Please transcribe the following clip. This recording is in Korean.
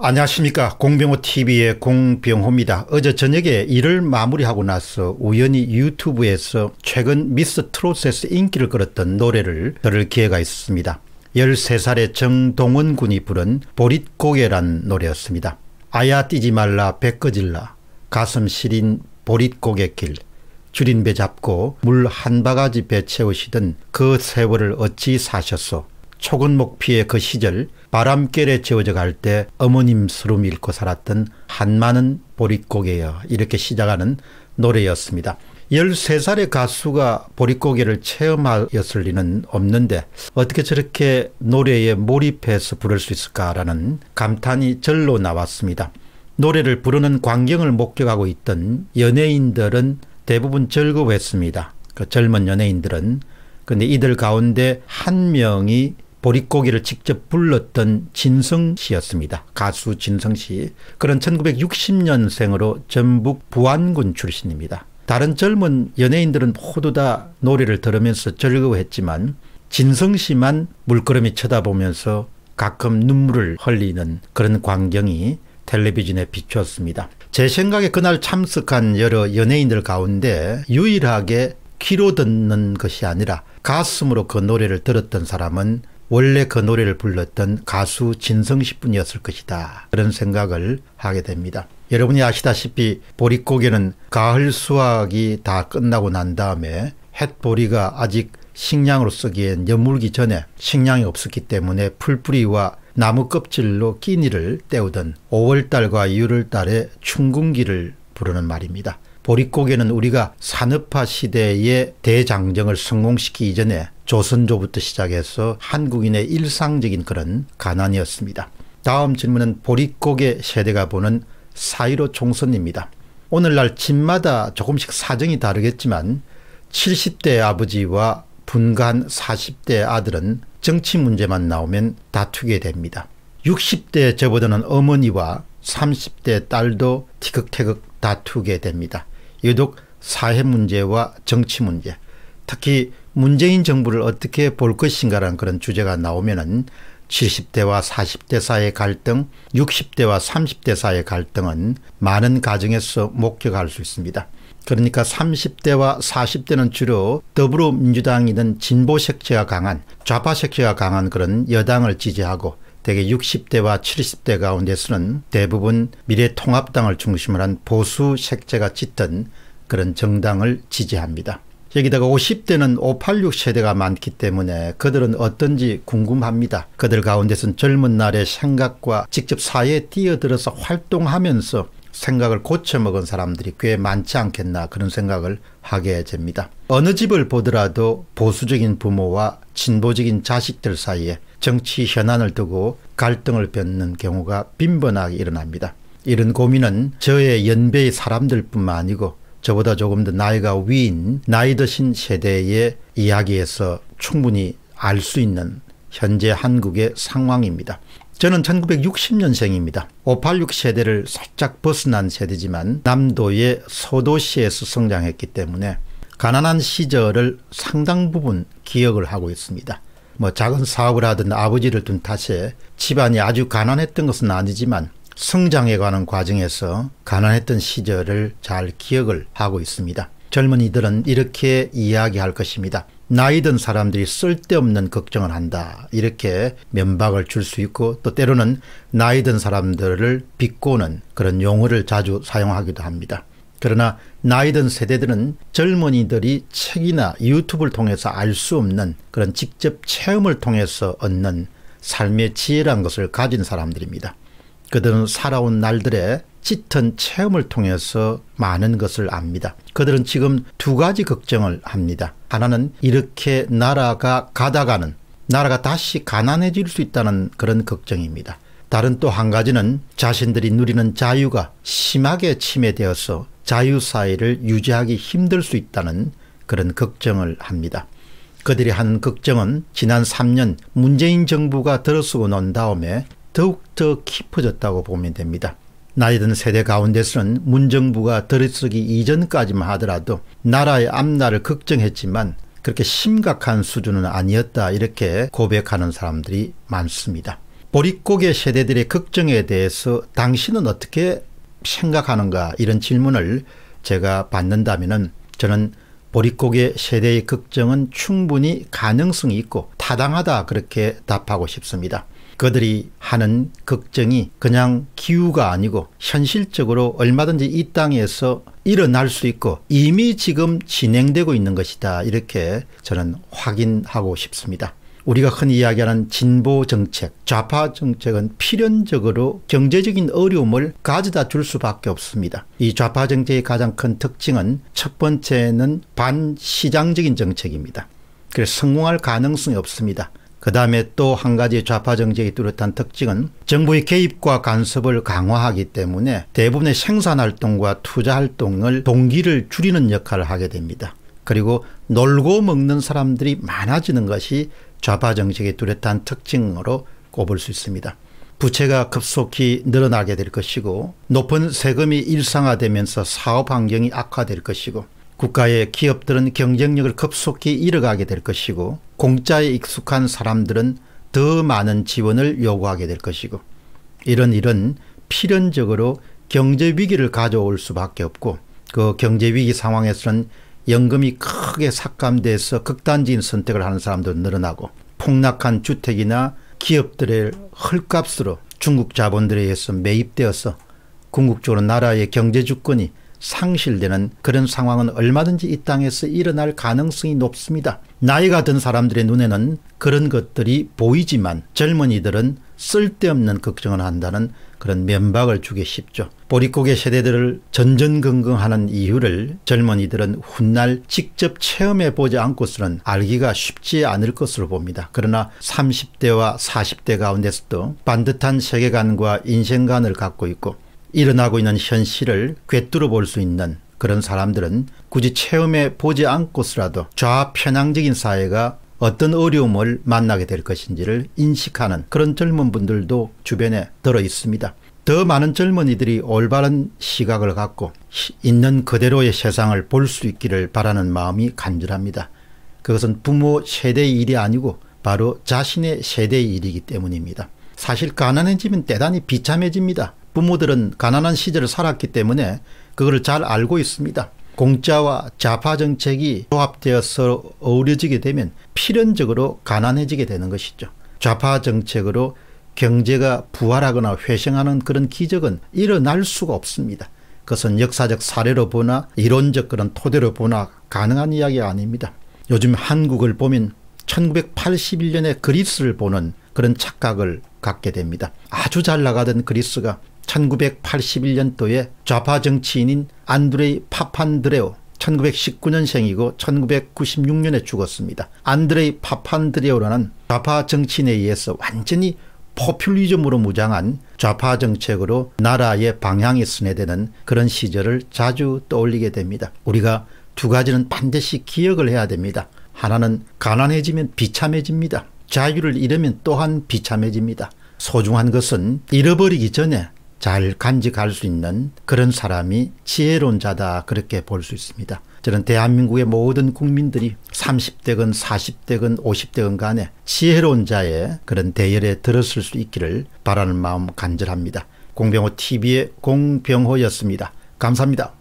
안녕하십니까 공병호TV의 공병호입니다. 어제 저녁에 일을 마무리하고 나서 우연히 유튜브에서 최근 미스 트롯에서 인기를 끌었던 노래를 들을 기회가 있었습니다. 13살의 정동원 군이 부른 보릿고개란 노래였습니다. 아야 뛰지 말라 배 꺼질라 가슴 시린 보릿고개 길 줄인 배 잡고 물 한 바가지 배 채우시던 그 세월을 어찌 사셨소 초근목 피의 그 시절 바람결에 재워져 갈 때 어머님 스름 잃고 살았던 한많은 보릿고개여 이렇게 시작하는 노래였습니다. 13살의 가수가 보릿고개를 체험하였을 리는 없는데 어떻게 저렇게 노래에 몰입해서 부를 수 있을까라는 감탄이 절로 나왔습니다. 노래를 부르는 광경을 목격하고 있던 연예인들은 대부분 즐거워했습니다. 그 젊은 연예인들은 근데 이들 가운데 한 명이 보릿고기를 직접 불렀던 진성 씨였습니다. 가수 진성 씨. 그런 1960년생으로 전북 부안군 출신입니다. 다른 젊은 연예인들은 모두 다 노래를 들으면서 즐거워했지만 진성 씨만 물끄러미 쳐다보면서 가끔 눈물을 흘리는 그런 광경이 텔레비전에 비추었습니다. 제 생각에 그날 참석한 여러 연예인들 가운데 유일하게 귀로 듣는 것이 아니라 가슴으로 그 노래를 들었던 사람은 원래 그 노래를 불렀던 가수 진성씨 뿐이었을 것이다. 그런 생각을 하게 됩니다. 여러분이 아시다시피 보릿고개는 가을 수확이 다 끝나고 난 다음에 햇보리가 아직 식량으로 쓰기엔 여물기 전에 식량이 없었기 때문에 풀뿌리와 나무 껍질로 끼니를 때우던 5월달과 6월달에 춘궁기를 부르는 말입니다. 보릿고개는 우리가 산업화 시대의 대장정을 성공시키기 이전에 조선조부터 시작해서 한국인의 일상적인 그런 가난이었습니다. 다음 질문은 보릿고개 세대가 보는 사이로 총선입니다. 오늘날 집마다 조금씩 사정이 다르겠지만 70대 아버지와 분간 40대 아들은 정치 문제만 나오면 다투게 됩니다. 60대 저보다는 어머니와 30대 딸도 티격태격 다투게 됩니다. 유독 사회 문제와 정치 문제 특히 문재인 정부를 어떻게 볼 것인가라는 그런 주제가 나오면은 70대와 40대 사이의 갈등, 60대와 30대 사이의 갈등은 많은 가정에서 목격할 수 있습니다. 그러니까 30대와 40대는 주로 더불어민주당이든 진보 색채가 강한 좌파 색채가 강한 그런 여당을 지지하고 대개 60대와 70대 가운데서는 대부분 미래통합당을 중심으로 한 보수 색채가 짙은 그런 정당을 지지합니다. 여기다가 50대는 586 세대가 많기 때문에 그들은 어떤지 궁금합니다. 그들 가운데선 젊은 날의 생각과 직접 사회에 뛰어들어서 활동하면서 생각을 고쳐먹은 사람들이 꽤 많지 않겠나 그런 생각을 하게 됩니다. 어느 집을 보더라도 보수적인 부모와 진보적인 자식들 사이에 정치 현안을 두고 갈등을 빚는 경우가 빈번하게 일어납니다. 이런 고민은 저의 연배의 사람들 뿐만 아니고 저보다 조금 더 나이가 위인 나이 드신 세대의 이야기에서 충분히 알 수 있는 현재 한국의 상황입니다. 저는 1960년생입니다. 586 세대를 살짝 벗어난 세대지만 남도의 소도시에서 성장했기 때문에 가난한 시절을 상당 부분 기억을 하고 있습니다. 뭐 작은 사업을 하던 아버지를 둔 탓에 집안이 아주 가난했던 것은 아니지만 성장해 가는 과정에서 가난했던 시절을 잘 기억을 하고 있습니다. 젊은이들은 이렇게 이야기할 것입니다. 나이 든 사람들이 쓸데없는 걱정을 한다. 이렇게 면박을 줄 수 있고 또 때로는 나이 든 사람들을 비꼬는 그런 용어를 자주 사용하기도 합니다. 그러나 나이 든 세대들은 젊은이들이 책이나 유튜브를 통해서 알 수 없는 그런 직접 체험을 통해서 얻는 삶의 지혜란 것을 가진 사람들입니다. 그들은 살아온 날들의 짙은 체험을 통해서 많은 것을 압니다. 그들은 지금 두 가지 걱정을 합니다. 하나는 이렇게 나라가 가다가는 나라가 다시 가난해질 수 있다는 그런 걱정입니다. 다른 또 한 가지는 자신들이 누리는 자유가 심하게 침해되어서 자유사회를 유지하기 힘들 수 있다는 그런 걱정을 합니다. 그들이 하는 걱정은 지난 3년 문재인 정부가 들어서고 난 다음에 더욱더 깊어졌다고 보면 됩니다. 나이 든 세대 가운데서는 문정부가 들어서기 이전까지만 하더라도 나라의 앞날을 걱정했지만 그렇게 심각한 수준은 아니었다 이렇게 고백하는 사람들이 많습니다. 보릿고개 세대들의 걱정에 대해서 당신은 어떻게 생각하는가 이런 질문을 제가 받는다면 저는 보릿고개 세대의 걱정은 충분히 가능성이 있고 타당하다 그렇게 답하고 싶습니다. 그들이 하는 걱정이 그냥 기후가 아니고 현실적으로 얼마든지 이 땅에서 일어날 수 있고 이미 지금 진행되고 있는 것이다 이렇게 저는 확인하고 싶습니다. 우리가 흔히 이야기하는 진보 정책, 좌파 정책은 필연적으로 경제적인 어려움을 가져다 줄 수밖에 없습니다. 이 좌파 정책의 가장 큰 특징은 첫 번째는 반시장적인 정책입니다. 그래서 성공할 가능성이 없습니다. 그 다음에 또 한 가지 좌파 정책이 뚜렷한 특징은 정부의 개입과 간섭을 강화하기 때문에 대부분의 생산 활동과 투자 활동을 동기를 줄이는 역할을 하게 됩니다. 그리고 놀고 먹는 사람들이 많아지는 것이 좌파 정책의 뚜렷한 특징으로 꼽을 수 있습니다. 부채가 급속히 늘어나게 될 것이고 높은 세금이 일상화되면서 사업 환경이 악화될 것이고 국가의 기업들은 경쟁력을 급속히 잃어가게 될 것이고 공짜에 익숙한 사람들은 더 많은 지원을 요구하게 될 것이고 이런 일은 필연적으로 경제 위기를 가져올 수밖에 없고 그 경제 위기 상황에서는 연금이 크게 삭감돼서 극단적인 선택을 하는 사람도 늘어나고 폭락한 주택이나 기업들의 헐값으로 중국 자본들에 의해서 매입되어서 궁극적으로 나라의 경제 주권이 상실되는 그런 상황은 얼마든지 이 땅에서 일어날 가능성이 높습니다. 나이가 든 사람들의 눈에는 그런 것들이 보이지만 젊은이들은 쓸데없는 걱정을 한다는 그런 면박을 주기 쉽죠. 보릿고개 세대들을 전전긍긍하는 이유를 젊은이들은 훗날 직접 체험해 보지 않고서는 알기가 쉽지 않을 것으로 봅니다. 그러나 30대와 40대 가운데서도 반듯한 세계관과 인생관을 갖고 있고 일어나고 있는 현실을 꿰뚫어 볼 수 있는 그런 사람들은 굳이 체험해 보지 않고서라도 좌편향적인 사회가 어떤 어려움을 만나게 될 것인지를 인식하는 그런 젊은 분들도 주변에 들어 있습니다. 더 많은 젊은이들이 올바른 시각을 갖고 있는 그대로의 세상을 볼 수 있기를 바라는 마음이 간절합니다. 그것은 부모 세대의 일이 아니고 바로 자신의 세대의 일이기 때문입니다. 사실 가난해지면 대단히 비참해집니다. 부모들은 가난한 시절을 살았기 때문에 그거를 잘 알고 있습니다. 공짜와 좌파 정책이 조합되어서 어우러지게 되면 필연적으로 가난해지게 되는 것이죠. 좌파 정책으로 경제가 부활하거나 회생하는 그런 기적은 일어날 수가 없습니다. 그것은 역사적 사례로 보나 이론적 그런 토대로 보나 가능한 이야기가 아닙니다. 요즘 한국을 보면 1981년에 그리스를 보는 그런 착각을 갖게 됩니다. 아주 잘 나가던 그리스가 1981년도에 좌파 정치인인 안드레이 파판드레오 1919년생이고 1996년에 죽었습니다. 안드레이 파판드레오라는 좌파 정치인에 의해서 완전히 포퓰리즘으로 무장한 좌파 정책으로 나라의 방향이 순회되는 그런 시절을 자주 떠올리게 됩니다. 우리가 두 가지는 반드시 기억을 해야 됩니다. 하나는 가난해지면 비참해집니다. 자유를 잃으면 또한 비참해집니다. 소중한 것은 잃어버리기 전에 잘 간직할 수 있는 그런 사람이 지혜로운 자다 그렇게 볼 수 있습니다. 저는 대한민국의 모든 국민들이 30대건 40대건 50대건 간에 지혜로운 자의 그런 대열에 들었을 수 있기를 바라는 마음 간절합니다. 공병호 TV의 공병호였습니다. 감사합니다.